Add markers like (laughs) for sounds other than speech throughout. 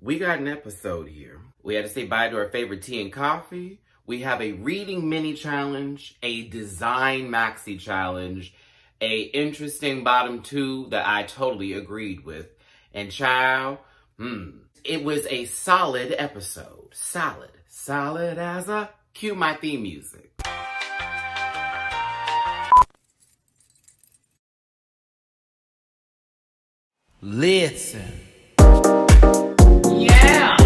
we got an episode here. We had to say bye to our favorite tea and coffee. We have a reading mini challenge, a design maxi challenge, a interesting bottom two that I totally agreed with. And child, hmm, it was a solid episode. Solid. Solid as a cue my theme music. Listen. Yeah!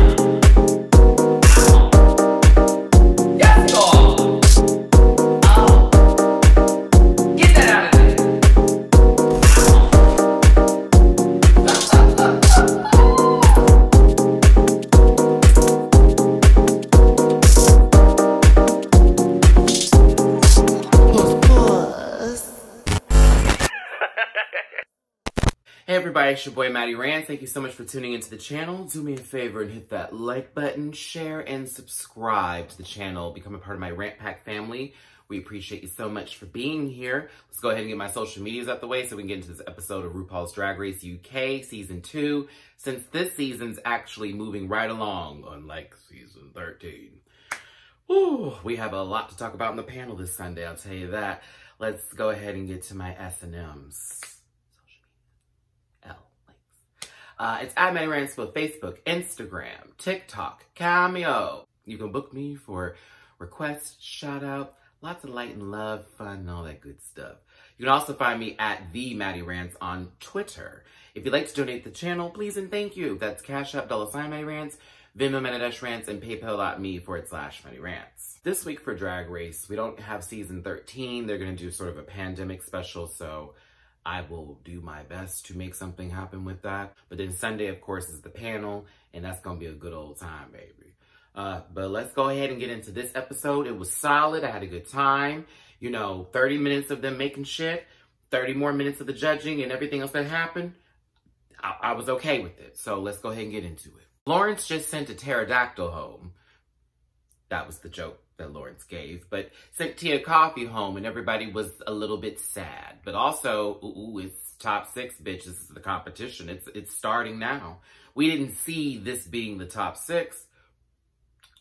Hey everybody, it's your boy Matty Rants. Thank you so much for tuning into the channel. Do me a favor and hit that like button, share, and subscribe to the channel. Become a part of my Rant Pack family. We appreciate you so much for being here. Let's go ahead and get my social medias out the way so we can get into this episode of RuPaul's Drag Race UK Season 2, since this season's actually moving right along, unlike Season 13. Ooh, we have a lot to talk about in the panel this Sunday, I'll tell you that. Let's go ahead and get to my S&Ms. Uh, it's at Matty Ransfield, Facebook, Instagram, TikTok, Cameo. You can book me for requests, shout out, lots of light and love, fun, and all that good stuff. You can also find me at the Matty Rants on Twitter. If you'd like to donate the channel, please and thank you. That's Cash App, dollar sign Matty Rants, Venmo, Matty dash Rants, and PayPal.me forward slash Matty Rants. This week for Drag Race, we don't have season 13. They're going to do sort of a pandemic special, so I will do my best to make something happen with that. But then Sunday, of course, is the panel, and that's gonna be a good old time, baby. Uh, but let's go ahead and get into this episode. It was solid. I had a good time. You know, 30 minutes of them making shit, 30 more minutes of the judging and everything else that happened. I, I was okay with it. So let's go ahead and get into it. Lawrence just sent a pterodactyl home. That was the joke that Lawrence gave, but sent Tia Kofi home and everybody was a little bit sad. But also, ooh, it's top six, bitch. This is the competition. It's it's starting now. We didn't see this being the top six,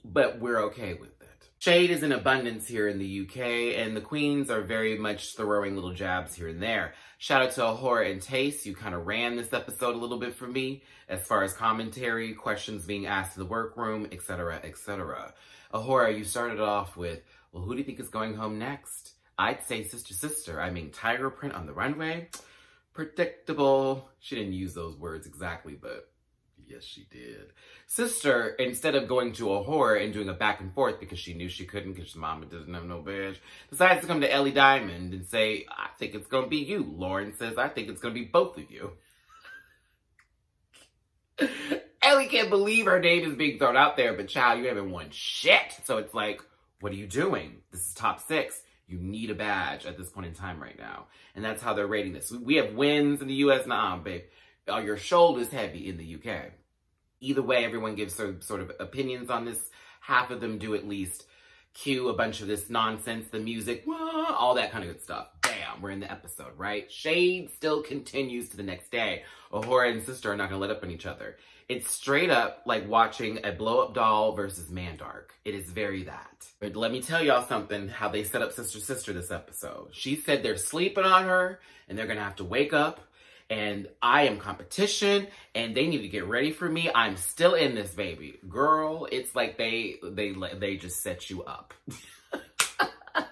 but we're okay with it. Shade is in abundance here in the UK, and the queens are very much throwing little jabs here and there. Shout out to A'Whora and Tayce. You kind of ran this episode a little bit for me as far as commentary, questions being asked in the workroom, etc., etc. A'Whora, you started off with, well, who do you think is going home next? I'd say Sister Sister. I mean, tiger print on the runway. Predictable. She didn't use those words exactly, but yes, she did. Sister, instead of going to A'Whora and doing a back and forth because she knew she couldn't because mama doesn't have no badge, decides to come to Ellie Diamond and say, I think it's going to be you. Lauren says, I think it's going to be both of you. (laughs) Ellie can't believe her name is being thrown out there, but child, you haven't won shit. So it's like, what are you doing? This is top six. You need a badge at this point in time right now. And that's how they're rating this. We have wins in the US, nah, babe. Are your shoulders heavy in the UK? Either way, everyone gives their sort of opinions on this. Half of them do at least cue a bunch of this nonsense, the music, wah, all that kind of good stuff. Bam, we're in the episode, right? Shade still continues to the next day. A'Whora and sister are not gonna let up on each other. It's straight up like watching a blow-up doll versus Mandark. It is very that. But let me tell y'all something, how they set up Sister Sister this episode. She said they're sleeping on her and they're gonna have to wake up and I am competition and they need to get ready for me. I'm still in this baby. Girl, it's like they they they just set you up. (laughs)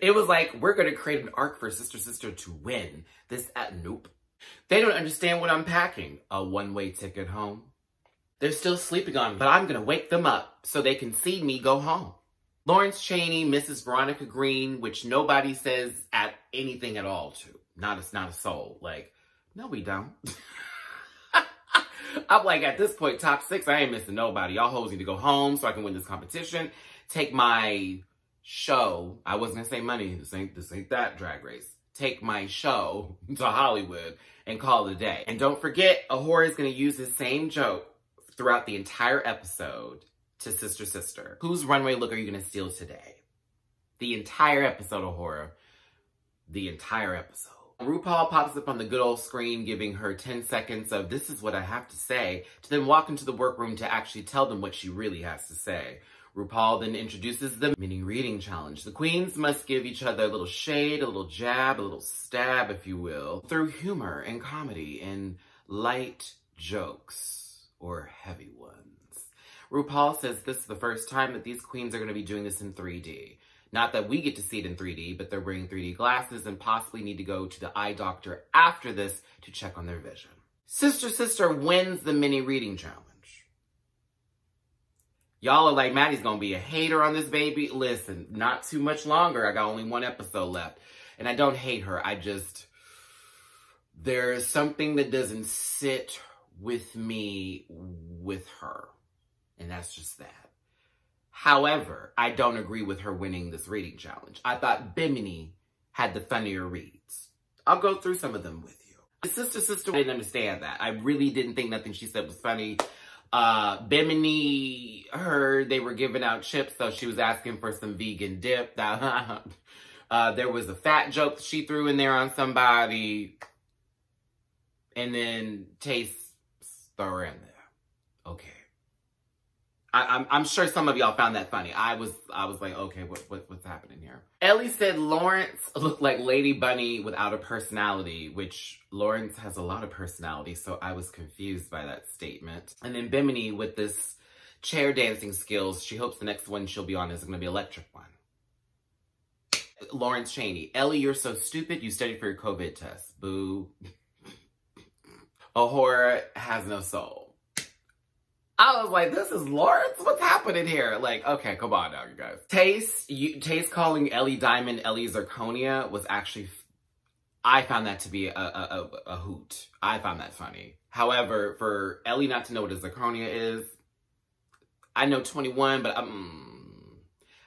it was like we're going to create an arc for Sister Sister to win. This at nope. They don't understand what I'm packing. A one-way ticket home. They're still sleeping on me, but I'm going to wake them up so they can see me go home. Lawrence Cheney, Mrs. Veronica Green, which nobody says at anything at all to. Not a, not a soul. Like, no, we don't. (laughs) I'm like, at this point, top six, I ain't missing nobody. Y'all hoes need to go home so I can win this competition. Take my show. I wasn't gonna say money. This ain't, this ain't that drag race. Take my show (laughs) to Hollywood and call it a day. And don't forget, A'Whora is gonna use the same joke throughout the entire episode to Sister Sister. Whose runway look are you gonna steal today? The entire episode, A'Whora. The entire episode. RuPaul pops up on the good old screen giving her 10 seconds of this is what I have to say to then walk into the workroom to actually tell them what she really has to say. RuPaul then introduces the mini reading challenge. The queens must give each other a little shade, a little jab, a little stab, if you will, through humor and comedy and light jokes or heavy ones. RuPaul says this is the first time that these queens are going to be doing this in 3D. Not that we get to see it in 3D, but they're wearing 3D glasses and possibly need to go to the eye doctor after this to check on their vision. Sister Sister wins the mini reading challenge. Y'all are like, Matty's gonna be a hater on this baby. Listen, not too much longer. I got only one episode left. And I don't hate her. I just, there's something that doesn't sit with me with her. And that's just that. However, I don't agree with her winning this reading challenge. I thought Bimini had the funnier reads. I'll go through some of them with you. The sister sister I didn't understand that. I really didn't think nothing she said was funny. Uh, Bimini heard they were giving out chips, so she was asking for some vegan dip. (laughs) Uh, there was a fat joke she threw in there on somebody, and then Tayce throw her in there. Okay. I, am I'm, I'm sure some of y'all found that funny. I was I was like, okay, what, what what's happening here? Ellie said Lawrence looked like Lady Bunny without a personality, which Lawrence has a lot of personality, so I was confused by that statement. And then Bimini with this chair dancing skills, she hopes the next one she'll be on is going to be electric one. Lawrence Cheney, Ellie, you're so stupid. You studied for your COVID test. Boo. (laughs) A'Whora has no soul. I was like, this is Lawrence? What's happening here? Like, okay, come on now, you guys. Tayce, you, Tayce calling Ellie Diamond Ellie Zirconia was actually, I found that to be a, a, a, a hoot. I found that funny. However, for Ellie not to know what a zirconia is, I know 21, but um,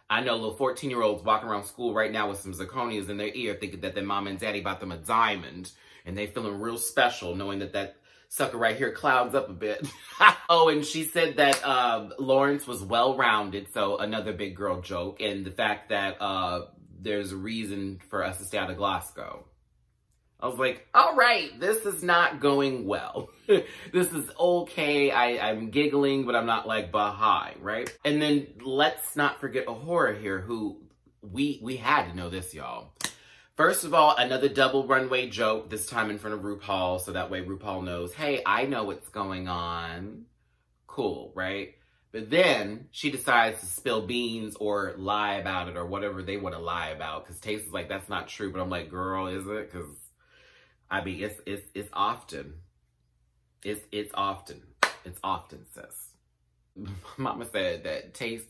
I know little 14 year olds walking around school right now with some zirconias in their ear thinking that their mom and daddy bought them a diamond and they feeling real special knowing that that sucker right here clouds up a bit. (laughs) oh, and she said that uh, Lawrence was well-rounded, so another big girl joke, and the fact that uh, there's a reason for us to stay out of Glasgow. I was like, all right, this is not going well. (laughs) this is okay. I, I'm giggling, but I'm not like Baha'i, right? And then let's not forget A'Whora here, who we we had to know this, y'all. First of all, another double runway joke, this time in front of RuPaul, so that way RuPaul knows, hey, I know what's going on. Cool, right? But then she decides to spill beans or lie about it or whatever they want to lie about. Because Tayce is like, that's not true. But I'm like, girl, is it? Because, I mean, it's, it's, it's often. It's, it's often. It's often, sis. (laughs) Mama said that Tayce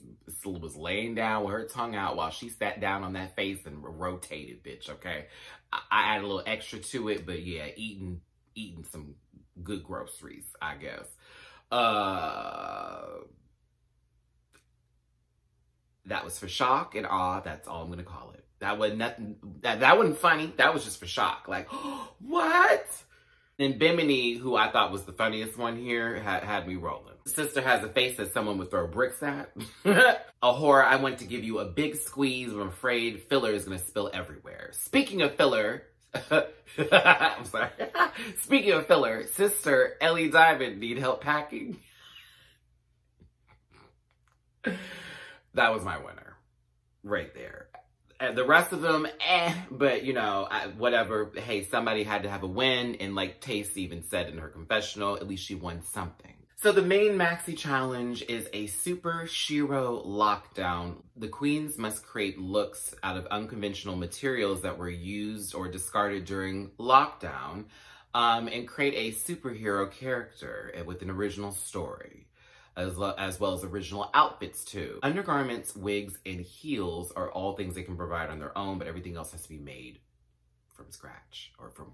was laying down with her tongue out while she sat down on that face and rotated, bitch, okay? I, I add a little extra to it, but yeah, eating eating some good groceries, I guess. Uh, that was for shock and awe. That's all I'm going to call it. That was nothing. That, that wasn't funny. That was just for shock. Like, (gasps) what? And Bimini, who I thought was the funniest one here, had, had me rolling. Sister has a face that someone would throw bricks at. (laughs) A'Whora, I want to give you a big squeeze, but I'm afraid filler is going to spill everywhere. Speaking of filler, (laughs) I'm sorry. (laughs) Speaking of filler, sister Ellie Diamond need help packing. that was my winner. Right there. And the rest of them, eh, but you know, I, whatever. Hey, somebody had to have a win, and like Tayce even said in her confessional, at least she won something. So the main maxi challenge is a supershero lockdown. The queens must create looks out of unconventional materials that were used or discarded during lockdown um, and create a superhero character with an original story. As, as well as original outfits too. Undergarments, wigs, and heels are all things they can provide on their own, but everything else has to be made from scratch or from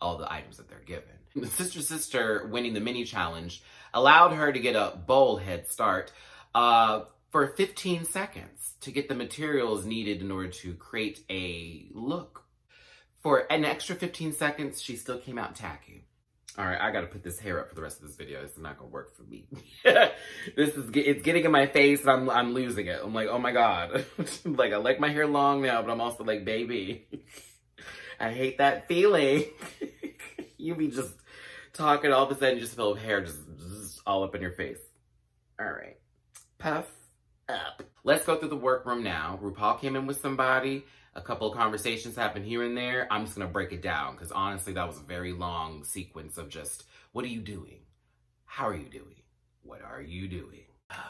all the items that they're given. Sister Sister winning the mini challenge allowed her to get a bowl head start uh, for 15 seconds to get the materials needed in order to create a look. For an extra 15 seconds, she still came out tacky. All right, I gotta put this hair up for the rest of this video. Is not gonna work for me. (laughs) this is, it's getting in my face and I'm, I'm losing it. I'm like, oh my God. (laughs) like, I like my hair long now, but I'm also like, baby. (laughs) I hate that feeling. you be just talking, all of a sudden, you just feel hair just, just all up in your face. All right. Puff up. Let's go through the workroom now. RuPaul came in with somebody. A couple of conversations happened here and there. I'm just going to break it down because honestly, that was a very long sequence of just, what are you doing? How are you doing? What are you doing?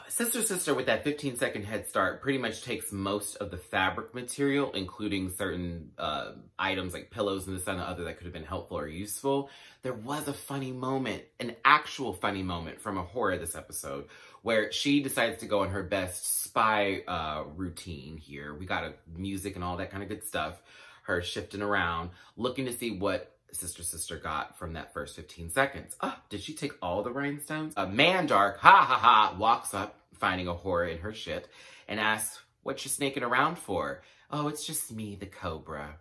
Sister Sister with that 15 second head start pretty much takes most of the fabric material, including certain uh, items like pillows and this and the other that could have been helpful or useful. There was a funny moment, an actual funny moment from A'Whora this episode, where she decides to go on her best spy uh, routine here. We got a music and all that kind of good stuff. Her shifting around, looking to see what Sister Sister got from that first 15 seconds. Oh, did she take all the rhinestones? A man dark, ha ha ha, walks up, finding A'Whora in her shit, and asks, what you snaking around for? Oh, it's just me, the Cobra.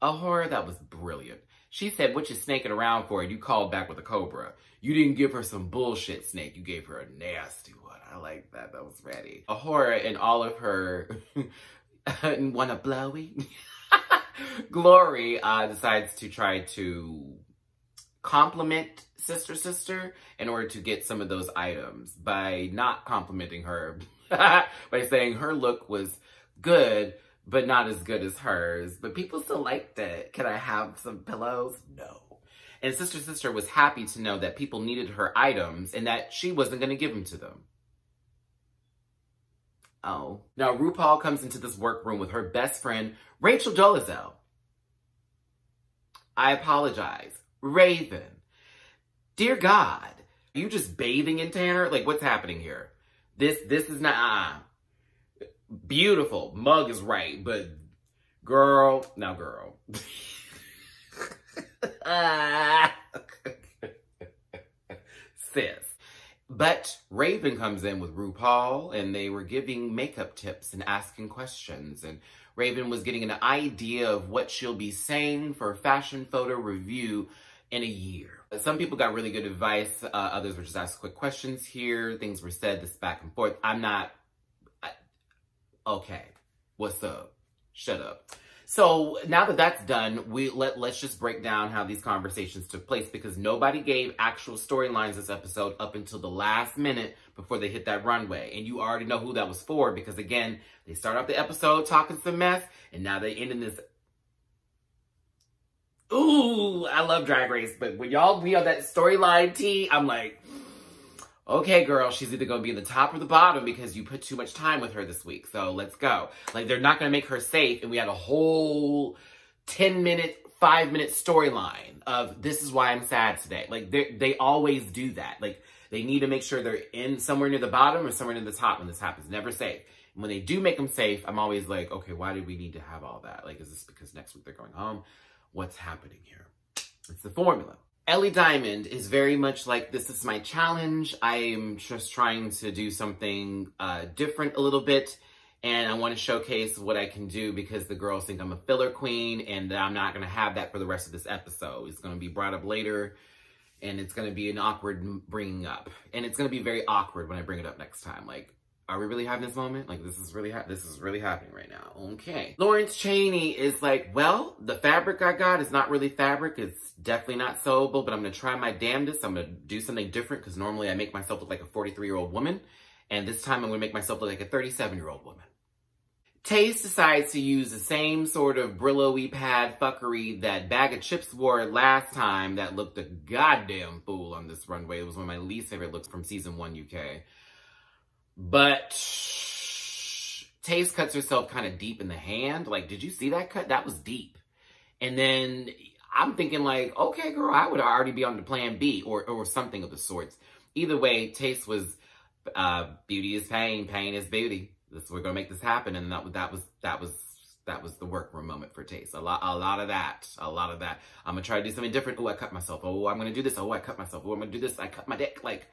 A'Whora, that was brilliant. She said, what you snaking around for? And you called back with a Cobra. You didn't give her some bullshit snake. You gave her a nasty one. I like that. That was ready. A'Whora and all of her (laughs) wanna blowy (laughs) glory uh, decides to try to compliment Sister Sister in order to get some of those items by not complimenting her, (laughs) by saying her look was good, but not as good as hers. But people still liked it. Can I have some pillows? No. And Sister Sister was happy to know that people needed her items and that she wasn't going to give them to them. Oh. Now, RuPaul comes into this workroom with her best friend, Rachel Dolezal. I apologize. Raven. Dear God, are you just bathing in Tanner? Like, what's happening here? This, this is not, uh, beautiful. Mug is right, but girl, now girl. (laughs) Sis. But Raven comes in with RuPaul and they were giving makeup tips and asking questions. And Raven was getting an idea of what she'll be saying for a fashion photo review in a year. Some people got really good advice. Uh, others were just asked quick questions here. Things were said this back and forth. I'm not, okay, what's up? Shut up. So now that that's done, we let let's just break down how these conversations took place because nobody gave actual storylines this episode up until the last minute before they hit that runway. And you already know who that was for because again, they start off the episode talking some mess and now they end in this Ooh, I love Drag Race, but when y'all be on that storyline T, I'm like, okay, girl, she's either going to be in the top or the bottom because you put too much time with her this week. So let's go. Like, they're not going to make her safe. And we had a whole 10 minute, five minute storyline of this is why I'm sad today. Like, they always do that. Like, they need to make sure they're in somewhere near the bottom or somewhere near the top when this happens. Never safe. And when they do make them safe, I'm always like, okay, why did we need to have all that? Like, is this because next week they're going home? What's happening here? It's the formula. Ellie Diamond is very much like, this is my challenge. I'm just trying to do something uh, different a little bit. And I want to showcase what I can do because the girls think I'm a filler queen and I'm not going to have that for the rest of this episode. It's going to be brought up later and it's going to be an awkward bringing up. And it's going to be very awkward when I bring it up next time. Like, are we really having this moment? Like, this is really, this is really happening right now. Okay. Lawrence Cheney is like, well, the fabric I got is not really fabric. It's definitely not sewable, but I'm going to try my damnedest. I'm going to do something different because normally I make myself look like a 43-year-old woman. And this time I'm going to make myself look like a 37-year-old woman. Tayce decides to use the same sort of Brillo-y pad fuckery that Baga Chipz wore last time that looked a goddamn fool on this runway. It was one of my least favorite looks from season one UK. But Tayce cuts herself kind of deep in the hand. Like, did you see that cut? That was deep. And then I'm thinking like, okay, girl, I would already be on the plan B or, or something of the sorts. Either way, Tayce was, uh, beauty is pain, pain is beauty. This, we're going to make this happen. And that, that was, that was, that was the workroom moment for Tayce. A lot, a lot of that, a lot of that. I'm going to try to do something different. Oh, I cut myself. Oh, I'm going to do this. Oh, I cut myself. Oh, I'm going to do this. I cut my dick. Like,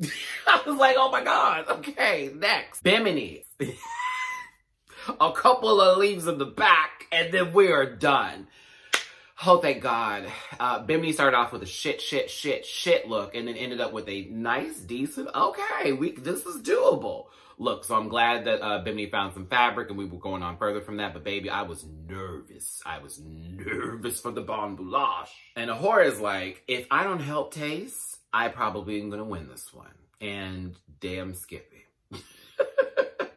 (laughs) I was like, oh my God, okay, next. Bimini. (laughs) a couple of leaves in the back, and then we are done. Oh, thank God. Uh, Bimini started off with a shit, shit, shit, shit look and then ended up with a nice, decent, okay, we this is doable look. So I'm glad that uh, Bimini found some fabric and we were going on further from that. But baby, I was nervous. I was nervous for the Bon Boulash. And A'Whora is like, if I don't help Tayce, I probably am going to win this one. And damn Skippy. (laughs)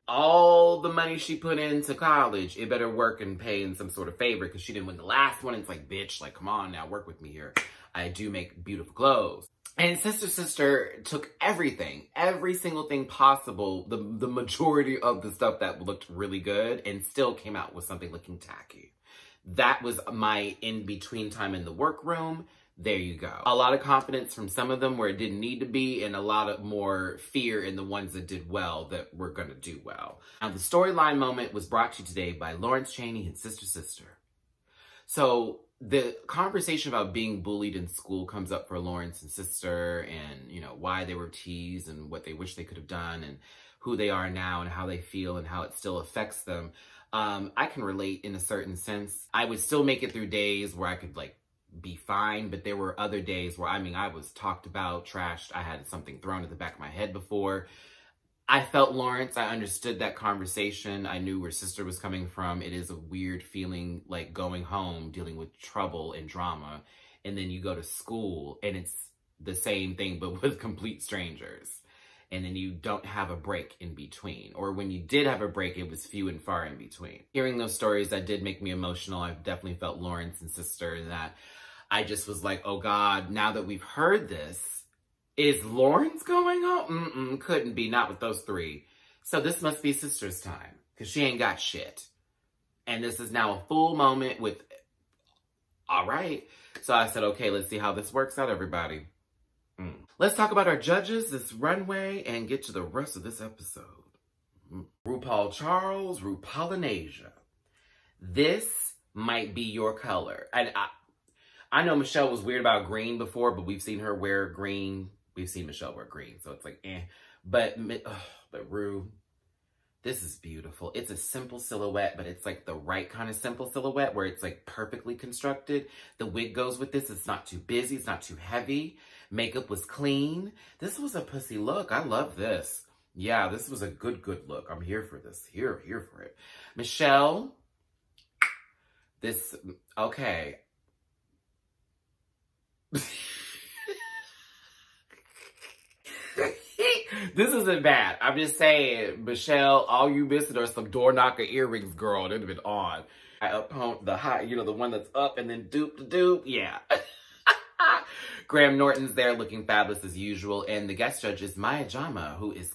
all the money she put into college, it better work and pay in some sort of favor because she didn't win the last one. It's like, bitch, like, come on now, work with me here. I do make beautiful clothes. And Sister Sister took everything, every single thing possible, the, the majority of the stuff that looked really good and still came out with something looking tacky. That was my in-between time in the workroom there you go. A lot of confidence from some of them where it didn't need to be and a lot of more fear in the ones that did well that were to do well. Now, the storyline moment was brought to you today by Lawrence Cheney and Sister Sister. So the conversation about being bullied in school comes up for Lawrence and Sister and, you know, why they were teased and what they wish they could have done and who they are now and how they feel and how it still affects them. Um, I can relate in a certain sense. I would still make it through days where I could like be fine. But there were other days where, I mean, I was talked about, trashed. I had something thrown at the back of my head before. I felt Lawrence. I understood that conversation. I knew where sister was coming from. It is a weird feeling like going home, dealing with trouble and drama. And then you go to school and it's the same thing, but (laughs) with complete strangers. And then you don't have a break in between. Or when you did have a break, it was few and far in between. Hearing those stories, that did make me emotional. I've definitely felt Lawrence and sister that I just was like, oh God, now that we've heard this, is Lawrence going on? Mm-mm, couldn't be, not with those three. So this must be sister's time, because she ain't got shit. And this is now a full moment with, all right. So I said, okay, let's see how this works out, everybody. Mm. Let's talk about our judges, this runway, and get to the rest of this episode. Mm. RuPaul Charles, RuPaulinasia. This might be your color. And I, I know Michelle was weird about green before, but we've seen her wear green. We've seen Michelle wear green, so it's like, eh. But, oh, but Rue, this is beautiful. It's a simple silhouette, but it's like the right kind of simple silhouette where it's like perfectly constructed. The wig goes with this. It's not too busy. It's not too heavy. Makeup was clean. This was a pussy look. I love this. Yeah, this was a good, good look. I'm here for this. Here, here for it. Michelle, this, okay. (laughs) this isn't bad. I'm just saying, Michelle, all you missing are some door knocker earrings, girl. They'd have been on. I up the high, you know, the one that's up and then dupe to dupe. Yeah. (laughs) Graham Norton's there looking fabulous as usual. And the guest judge is Maya Jama, who is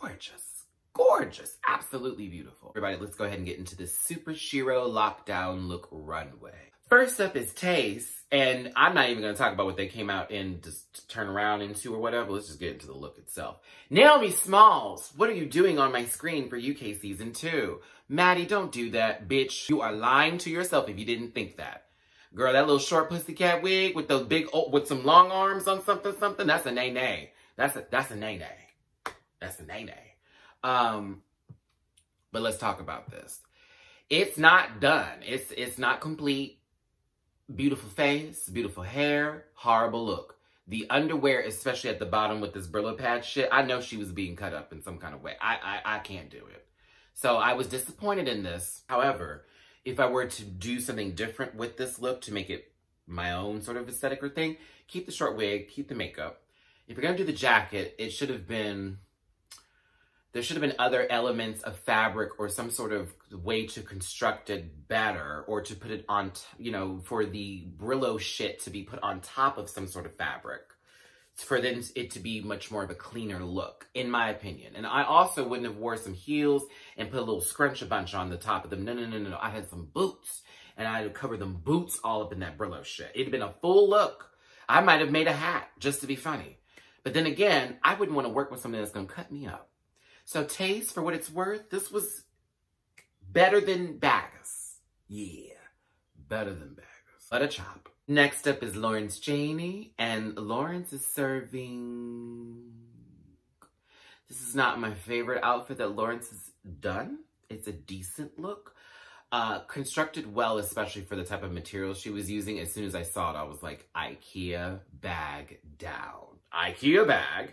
gorgeous. Gorgeous. Absolutely beautiful. Everybody, let's go ahead and get into this Supershero lockdown look runway. First up is Tayce. And I'm not even going to talk about what they came out in just turn around into or whatever. Let's just get into the look itself. Naomi Smalls, what are you doing on my screen for UK season two? Matty, don't do that, bitch. You are lying to yourself if you didn't think that. Girl, that little short pussycat wig with those big, with some long arms on something, something, that's a nay-nay. That's a, that's a nay-nay. That's a nay-nay. Um, but let's talk about this. It's not done. It's, it's not complete beautiful face, beautiful hair, horrible look. The underwear, especially at the bottom with this Brillo pad shit, I know she was being cut up in some kind of way. I, I, I can't do it. So I was disappointed in this. However, if I were to do something different with this look to make it my own sort of aesthetic or thing, keep the short wig, keep the makeup. If you're going to do the jacket, it should have been there should have been other elements of fabric or some sort of way to construct it better or to put it on, you know, for the Brillo shit to be put on top of some sort of fabric for then it to be much more of a cleaner look, in my opinion. And I also wouldn't have wore some heels and put a little scrunch a bunch on the top of them. No, no, no, no, no. I had some boots and I had covered them boots all up in that Brillo shit. It'd been a full look. I might have made a hat just to be funny. But then again, I wouldn't want to work with something that's going to cut me up. So Tayce, for what it's worth, this was better than Baga's. Yeah, better than Baga's. Let a chop. Next up is Lawrence Cheney, and Lawrence is serving... This is not my favorite outfit that Lawrence has done. It's a decent look. Uh, constructed well, especially for the type of material she was using. As soon as I saw it, I was like, Ikea bag down. Ikea bag.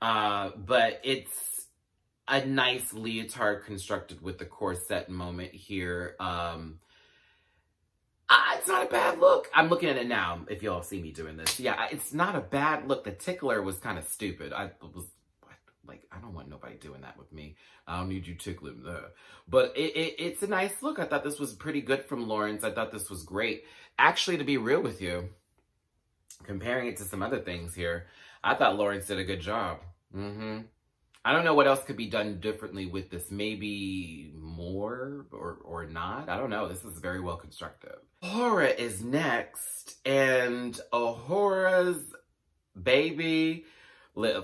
Uh, but it's a nice leotard constructed with the corset moment here. Um, it's not a bad look. I'm looking at it now, if y'all see me doing this. Yeah, it's not a bad look. The tickler was kind of stupid. I was like, I don't want nobody doing that with me. I don't need you tickling there. But it, it, it's a nice look. I thought this was pretty good from Lawrence. I thought this was great. Actually, to be real with you, comparing it to some other things here, I thought Lawrence did a good job. Mm-hmm. I don't know what else could be done differently with this. Maybe more or, or not. I don't know. This is very well constructed. A'Whora is next. And A'Whora's baby,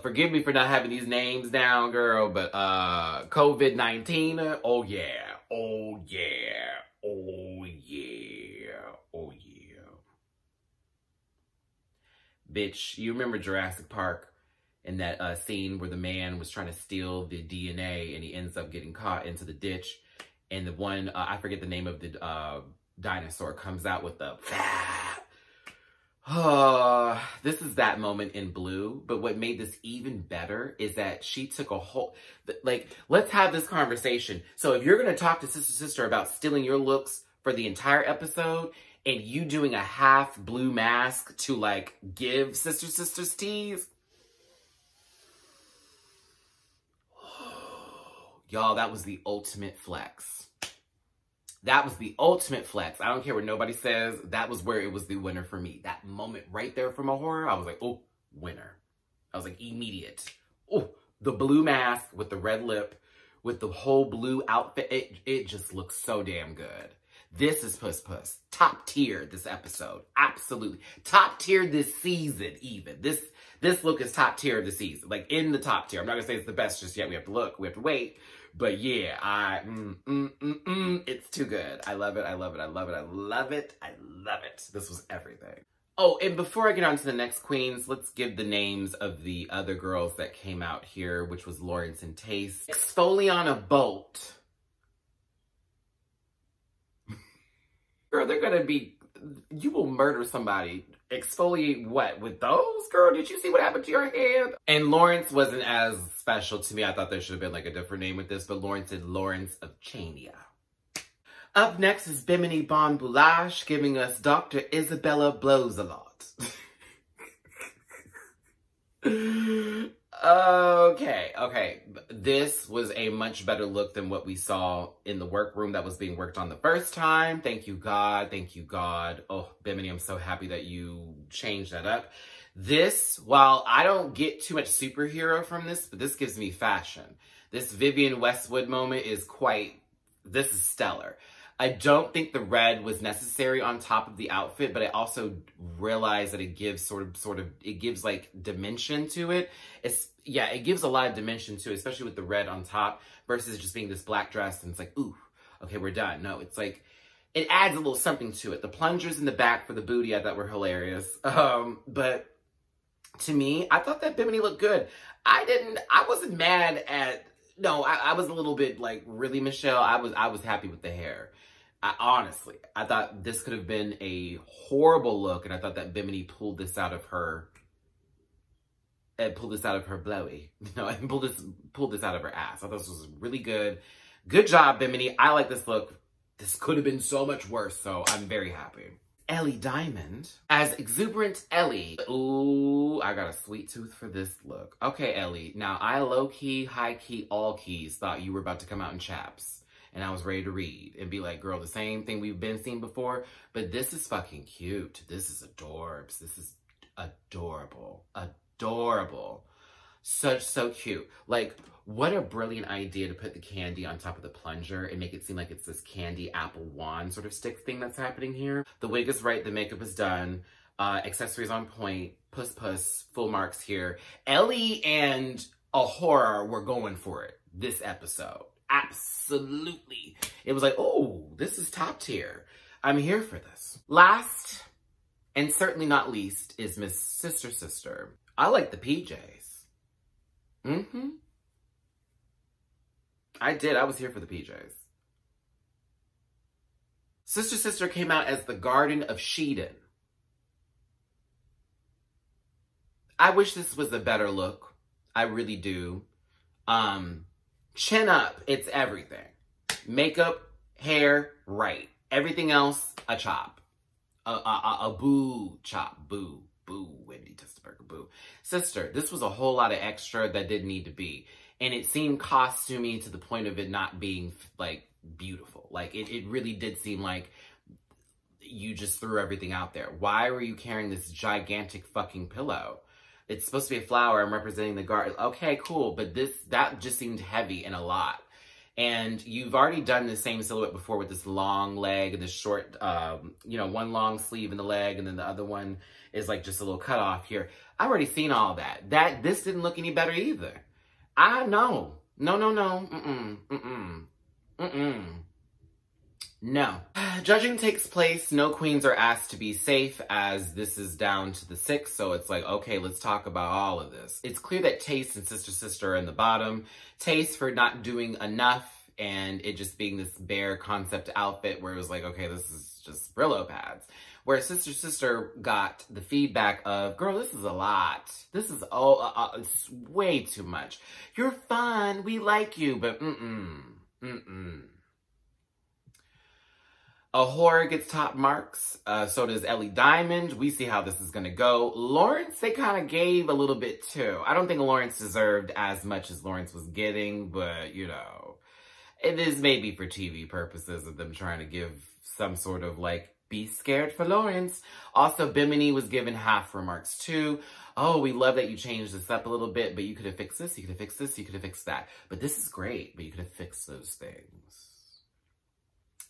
forgive me for not having these names down, girl, but uh, COVID-19, oh yeah, oh yeah, oh yeah, oh yeah. Bitch, you remember Jurassic Park? In that uh, scene where the man was trying to steal the DNA and he ends up getting caught into the ditch. And the one, uh, I forget the name of the uh, dinosaur, comes out with the... Oh, (sighs) this is that moment in blue. But what made this even better is that she took a whole, like, let's have this conversation. So if you're going to talk to Sister Sister about stealing your looks for the entire episode and you doing a half blue mask to like give Sister Sister's tease, Y'all, that was the ultimate flex. That was the ultimate flex. I don't care what nobody says. That was where it was the winner for me. That moment right there from A'Whora, I was like, oh, winner. I was like, immediate. Oh, the blue mask with the red lip, with the whole blue outfit. It, it just looks so damn good. This is Puss Puss. Top tier this episode. Absolutely. Top tier this season even. This this look is top tier of the season. Like in the top tier. I'm not gonna say it's the best just yet. We have to look. We have to wait. But yeah, I, mm, mm, mm, mm, it's too good. I love it. I love it. I love it. I love it. I love it. This was everything. Oh, and before I get on to the next queens, let's give the names of the other girls that came out here, which was Lawrence and Tayce. Exfoliana Bolt. (laughs) Girl, they're gonna be, you will murder somebody exfoliate what? With those girl? Did you see what happened to your hand? And lawrence wasn't as special to me. I thought there should have been like a different name with this but lawrence did lawrence of chania. Up next is bimini bon boulash giving us dr isabella blows a lot (laughs) Okay, okay. This was a much better look than what we saw in the workroom that was being worked on the first time. Thank you, God. Thank you, God. Oh, Bimini, I'm so happy that you changed that up. This, while I don't get too much superhero from this, but this gives me fashion. This Vivienne Westwood moment is quite, this is stellar. I don't think the red was necessary on top of the outfit, but I also realize that it gives sort of, sort of, it gives like dimension to it. It's, yeah, it gives a lot of dimension to it, especially with the red on top versus just being this black dress and it's like, ooh, okay, we're done. No, it's like, it adds a little something to it. The plungers in the back for the booty I thought were hilarious. (laughs) Um, but to me, I thought that Bimini looked good. I didn't, I wasn't mad at, no, I, I was a little bit like, really, Michelle? I was, I was happy with the hair. I, honestly, I thought this could have been a horrible look, and I thought that Bimini pulled this out of her and pulled this out of her blowy, you (laughs) know, and (laughs) pulled this pulled this out of her ass. I thought this was really good. Good job, Bimini. I like this look. This could have been so much worse, so I'm very happy. Ellie Diamond as exuberant Ellie. Ooh, I got a sweet tooth for this look. Okay, Ellie. Now, I low-key, high-key, all keys thought you were about to come out in chaps and I was ready to read and be like, girl, the same thing we've been seeing before, but this is fucking cute. This is adorbs. This is adorable. Adorable. Such, so cute. Like, what a brilliant idea to put the candy on top of the plunger and make it seem like it's this candy apple wand sort of stick thing that's happening here. The wig is right, the makeup is done, uh, accessories on point, puss puss, full marks here. Ellie and A'Whora were going for it this episode absolutely. It was like, oh, this is top tier. I'm here for this. Last, and certainly not least, is Miss Sister Sister. I like the PJs. Mm-hmm. I did. I was here for the PJs. Sister Sister came out as the Garden of Shedon. I wish this was a better look. I really do. Um, chin up, it's everything. Makeup, hair, right. Everything else, a chop. A, a, a, a boo chop. Boo. Boo, Wendy Testaburger, boo. Sister, this was a whole lot of extra that didn't need to be. And it seemed costumey to the point of it not being, like, beautiful. Like, it, it really did seem like you just threw everything out there. Why were you carrying this gigantic fucking pillow? It's supposed to be a flower. I'm representing the garden. Okay, cool. But this, that just seemed heavy and a lot. And you've already done the same silhouette before with this long leg and this short, um, you know, one long sleeve in the leg and then the other one is like just a little cut off here. I've already seen all that. That, this didn't look any better either. I know. No, no, no. Mm-mm. Mm-mm. Mm-mm. No. Judging takes place. No queens are asked to be safe as this is down to the six. So it's like, okay, let's talk about all of this. It's clear that Tayce and Sister Sister are in the bottom. Tayce for not doing enough and it just being this bare concept outfit where it was like, okay, this is just Brillo pads. Where Sister Sister got the feedback of, girl, this is a lot. This is all, uh, uh, it's way too much. You're fun. We like you, but mm-mm, mm-mm. A'Whora gets top marks. Uh, so does Ellie Diamond. We see how this is going to go. Lawrence, they kind of gave a little bit too. I don't think Lawrence deserved as much as Lawrence was getting, but you know, it is maybe for TV purposes of them trying to give some sort of like, be scared for Lawrence. Also, Bimini was given half remarks too. Oh, we love that you changed this up a little bit, but you could have fixed this, you could have fixed this, you could have fixed that. But this is great, but you could have fixed those things.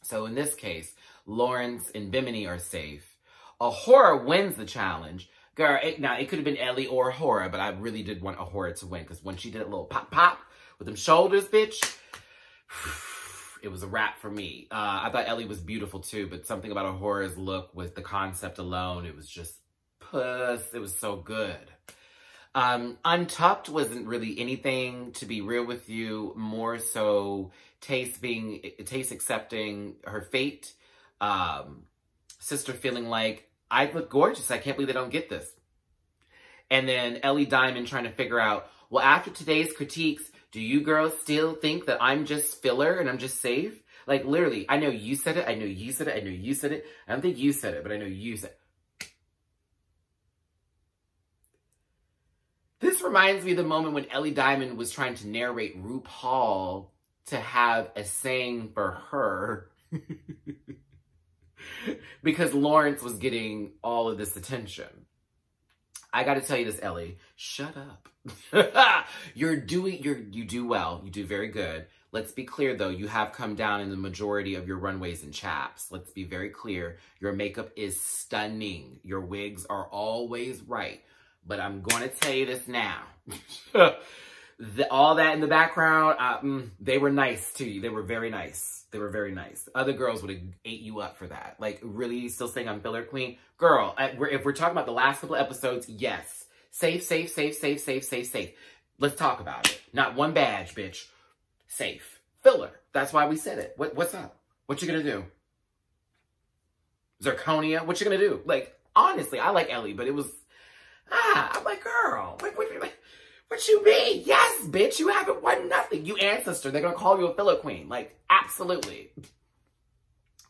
So in this case, Lawrence and Bimini are safe. A'Whora wins the challenge. Girl, it, now it could have been Ellie or A'Whora, but I really did want A'Whora to win because when she did a little pop pop with them shoulders, bitch, (sighs) it was a wrap for me. Uh, I thought Ellie was beautiful too, but something about A'Whora's look with the concept alone, it was just puss. It was so good. Um, Untucked wasn't really anything, to be real with you, more so Tayce being, Tayce accepting her fate, um, sister feeling like, I look gorgeous, I can't believe they don't get this. And then Ellie Diamond trying to figure out, well, after today's critiques, do you girls still think that I'm just filler and I'm just safe? Like, literally, I know you said it, I know you said it, I know you said it. I don't think you said it, but I know you said it. This reminds me of the moment when Ellie Diamond was trying to narrate RuPaul to have a saying for her (laughs) because Lawrence was getting all of this attention. I got to tell you this, Ellie. Shut up. (laughs) you're doing, you're, you do well. You do very good. Let's be clear though, you have come down in the majority of your runways and chaps. Let's be very clear. Your makeup is stunning. Your wigs are always right. But I'm going to tell you this now. (laughs) the, all that in the background, uh, mm, they were nice to you. They were very nice. They were very nice. Other girls would have ate you up for that. Like, really still saying I'm filler queen? Girl, if we're talking about the last couple episodes, yes. Safe, safe, safe, safe, safe, safe, safe. Let's talk about it. Not one badge, bitch. Safe. Filler. That's why we said it. What, what's up? What you gonna do? Zirconia? What you gonna do? Like, honestly, I like Ellie, but it was Ah, I'm like, girl, what, what, what, what you mean? Yes, bitch, you haven't won nothing. You ancestor, they're gonna call you a filler queen. Like, absolutely.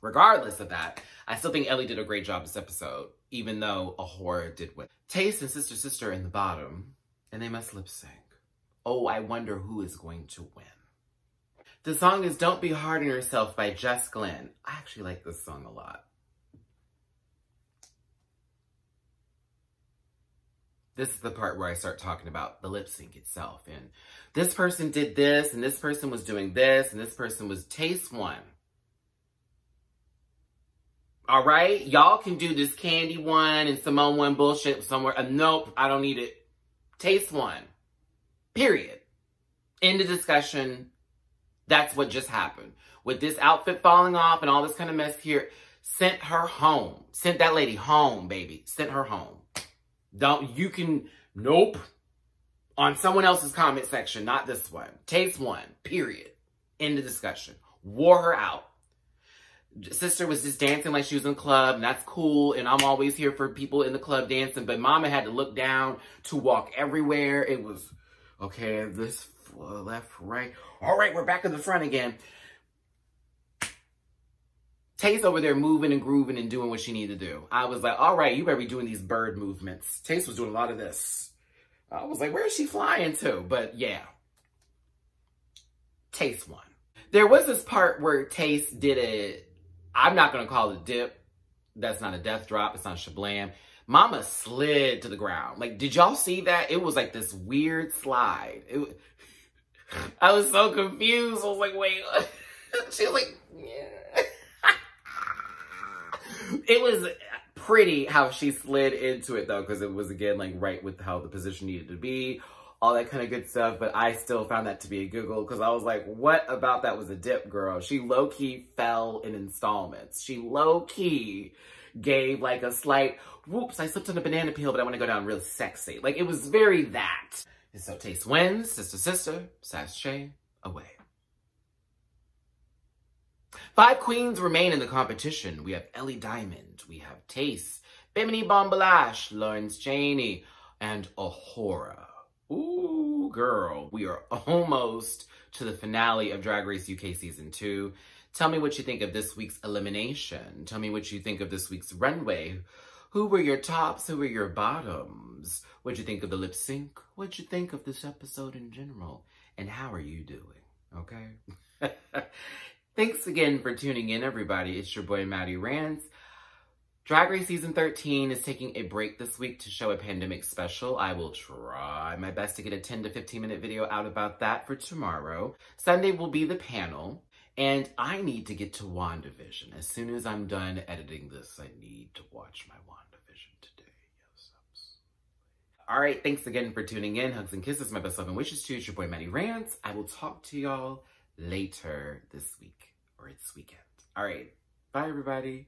Regardless of that, I still think Ellie did a great job this episode, even though A'Whora did win. Tayce and Sister Sister in the bottom, and they must lip sync. Oh, I wonder who is going to win. The song is Don't Be Hard on Yourself by Jess Glynne. I actually like this song a lot. This is the part where I start talking about the lip sync itself. And this person did this, and this person was doing this, and this person was Tayce won. All right? Y'all can do this candy one and Symone one bullshit somewhere. Uh, nope, I don't need it. Tayce won. Period. End of discussion. That's what just happened. With this outfit falling off and all this kind of mess here, sent her home. Sent that lady home, baby. Sent her home. Don't, you can, nope. On someone else's comment section, not this won. Tayce one, period. End of discussion. Wore her out. sister was just dancing like she was in club, and that's cool. And I'm always here for people in the club dancing. But mama had to look down to walk everywhere. It was, okay, this left, right. All right, we're back in the front again. Tayce over there moving and grooving and doing what she needed to do. I was like, all right, you better be doing these bird movements. Tayce was doing a lot of this. I was like, where is she flying to? But yeah, Tayce won. There was this part where Tayce did it. I'm not going to call it a dip. That's not a death drop. It's not shablam. Mama slid to the ground. Like, did y'all see that? It was like this weird slide. It, (laughs) I was so confused. I was like, wait. (laughs) she was like, yeah. It was pretty how she slid into it though, because it was again like right with how the position needed to be, all that kind of good stuff. But I still found that to be a Google because I was like, what about that was a dip, girl? She low key fell in installments. She low key gave like a slight, whoops, I slipped on a banana peel, but I want to go down real sexy. Like it was very that. And so Tayce wins, sister, sister, sashay, away. Five queens remain in the competition. We have Ellie Diamond, we have Tayce, Bimini Bon Boulash, Lawrence Chaney, and A'Whora. Ooh, girl, we are almost to the finale of Drag Race UK Season 2. Tell me what you think of this week's elimination. Tell me what you think of this week's runway. Who were your tops? Who were your bottoms? What'd you think of the lip sync? What'd you think of this episode in general? And how are you doing? Okay? (laughs) Thanks again for tuning in, everybody. It's your boy, Matty Rants. Drag Race Season 13 is taking a break this week to show a pandemic special. I will try my best to get a 10 to 15 minute video out about that for tomorrow. Sunday will be the panel. And I need to get to WandaVision. As soon as I'm done editing this, I need to watch my WandaVision today. Yes, absolutely. All right, thanks again for tuning in. Hugs and kisses, my best love and wishes to you. It's your boy, Matty Rants. I will talk to y'all later this week or it's weekend. All right, bye everybody.